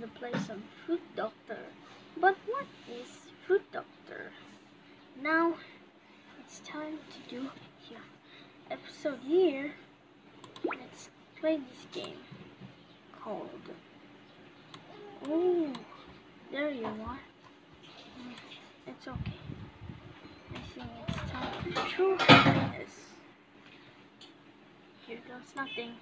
Gonna play some Fruit Doctor. But what is Fruit Doctor? Now it's time to do here. Episode here. Let's play this game called. Oh, there you are. It's okay. I think it's time for true happiness. Here goes nothing.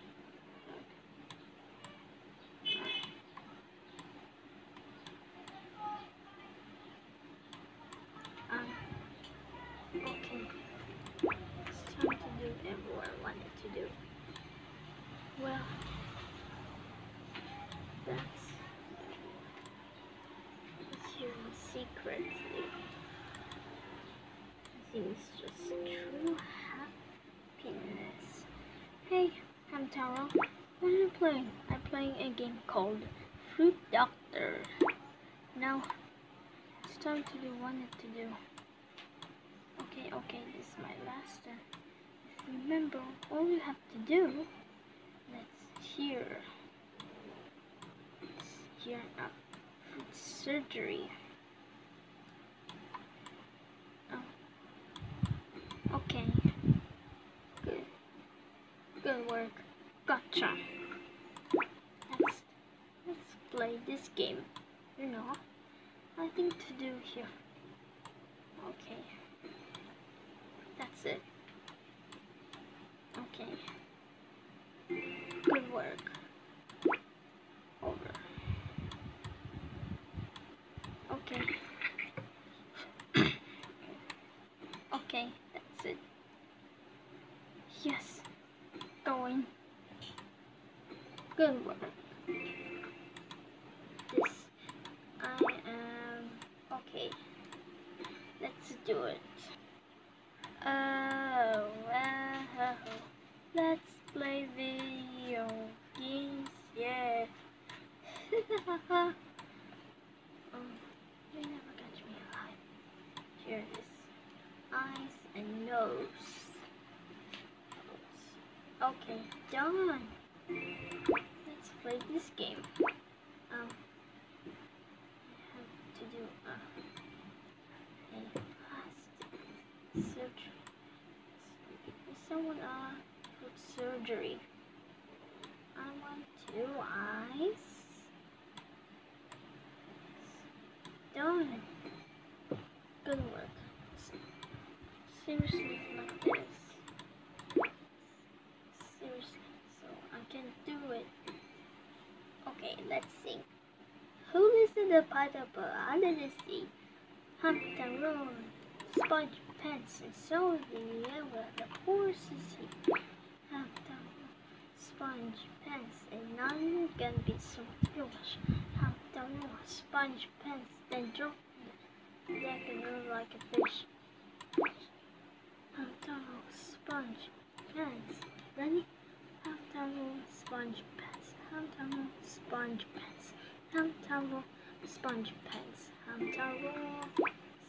Um, okay. It's time to do whatever I wanted to do. Well, that's it's here in secretly. It's just true happiness. Hey, Hamtaro. What are you playing? I'm playing a game called Fruit Doctor. Now, it's time to do what I wanted to do. Okay, okay, this is my last turn. Remember, all you have to do, let's hear, let's hear up fruit surgery. Oh. Okay. Good. Good work. Gotcha. Let's, let's play this game. You know, nothing to do here. Okay. That's it. Okay. Good work. Over. Okay. okay, that's it. Yes. Going. Good work. This. I am. Okay. Let's do it. Oh, wow. Let's play video games, yeah. um, you never catch me alive. Here. Eyes and nose. Okay, done. Play this game. Um, I have to do a, a plastic surgery. Someone uh surgery? I want two eyes. Done. Good work. Seriously, like this. Seriously, so I can do it. Okay, let's see. Who is in the pineapple under the sea? Hump the road, sponge pants, and so the where the horse is here. Hump the road, sponge pants, and none can be so yours. Hump the road, sponge pants, then drop. That can like a fish. Hump the road, sponge pants. Ready? Hump the road, sponge pants. Hump the sponge pants. Hump the sponge pants. Hump the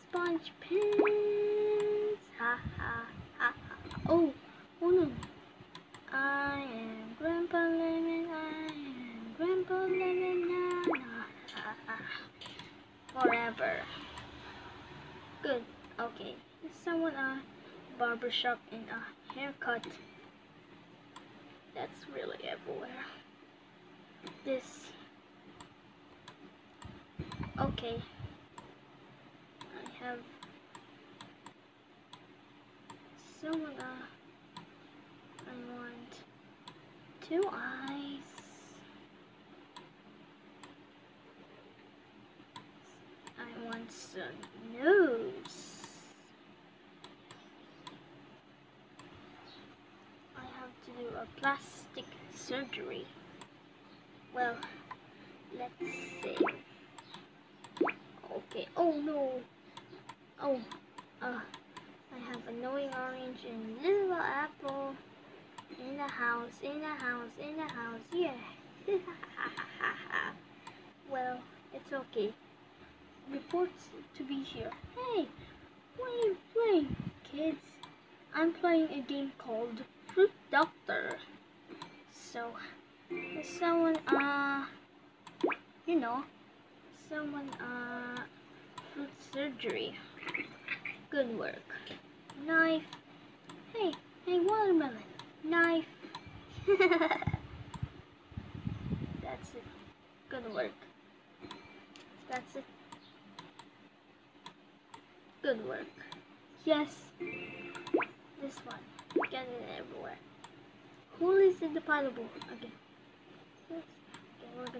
sponge pants. Ha ha ha ha. Oh, oh no. I am Grandpa Lemon. I am Grandpa Lemon. Na, na, ha, ha. Forever. Good. Okay. Someone a barbershop and a haircut? That's really everywhere. This. Okay. I have someone uh I want two eyes. I want some nose. I have to do a plastic surgery. Well, let's see. Okay. Oh no. Oh. Uh. I have annoying orange and little apple in the house, in the house, in the house. Yeah. well, it's okay. Reports to be here. Hey, what are you playing, kids? I'm playing a game called Fruit Doctor. So, someone, uh, you know, someone, uh, foot surgery. Good work. Knife. Hey, hey, watermelon. Knife. That's it. Good work. That's it. Good work. Yes. This one. Get it everywhere. Who is in the paddleboard? Okay. Okay, we're gonna.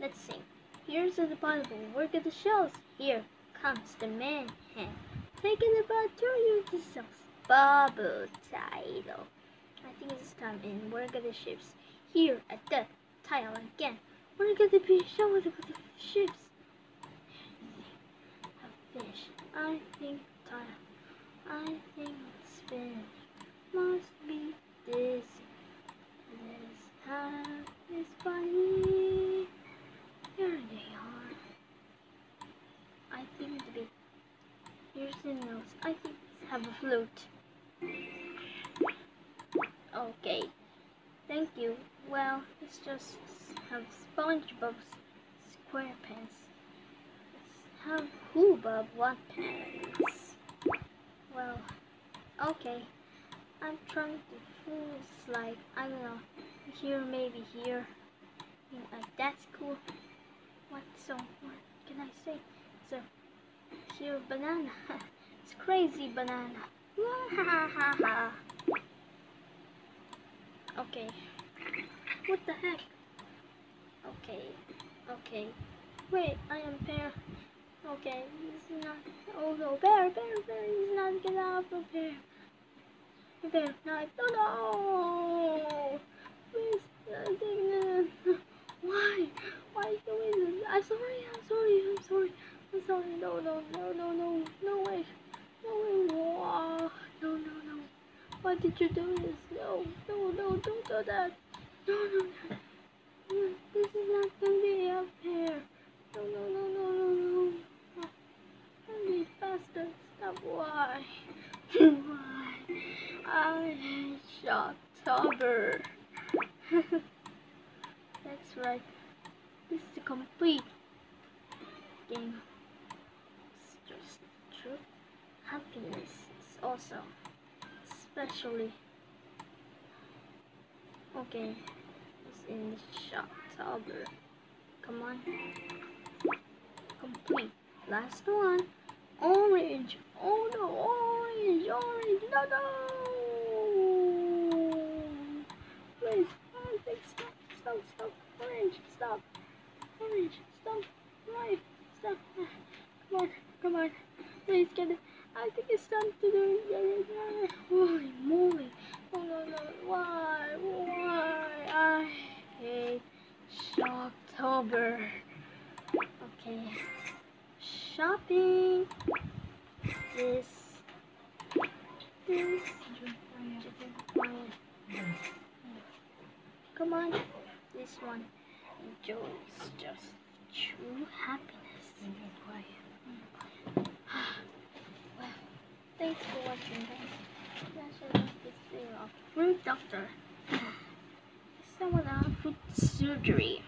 Let's see. Here's the paddleboard. Work at the shells. Here comes the man. Taking about two years cells. Bubble title. I think it's time in work at the ships. Here at the tile again. The beach. Show with the ships. A fish. I think tile. I think spinning must be this. This hat is funny. Here they are. I think the big. Here's the nose. I think it's have a flute. Okay. Thank you. Well, it's just have SpongeBob SquarePants. Have Bob One Pants. Well, okay. I'm trying to fool like I don't know. Here, maybe here. Uh, that's cool. What so? What can I say? So, here banana. it's crazy banana. Okay. What the heck? Okay. Okay. Wait, I am bear. Okay, is not. Oh no, bear, bear, bear. He's not get out of bear. Bear, knife. No, no. Please, uh, take Why? Why are you doing this? I'm sorry. I'm sorry. I'm sorry. I'm sorry. No, no, no, no, no, no way. No way. Wow. No, no, no. Why did you do this? No, no, no, don't do that. No, no, no. no this is not gonna be up here. No, no, no, no, no, no. I need faster. Stop. Why? Why? I hate Shocktober. That's right. This is a complete game. It's just true. Happiness is also especially okay. It's in the Shocktober come on. Complete. Last one. Orange. Oh no orange orange. No no please oh, stop stop stop orange stop orange stop right stop come on come on please get it I think it's time to do it. Holy moly. Oh no no. Why? Why? I hate Shocktober. Okay. Shopping. This. This. Come on. This one enjoys just true happiness. Well, thanks for watching guys. That's a this video of Fruit Doctor. Someone on foot surgery.